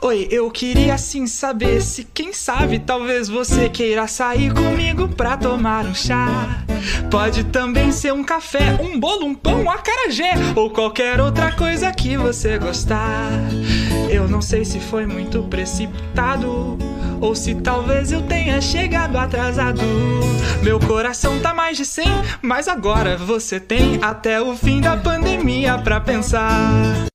Oi, eu queria sim saber se, quem sabe, talvez você queira sair comigo pra tomar um chá. Pode também ser um café, um bolo, um pão, um acarajé ou qualquer outra coisa que você gostar. Eu não sei se foi muito precipitado ou se talvez eu tenha chegado atrasado. Meu coração tá mais de 100, mas agora você tem até o fim da pandemia pra pensar.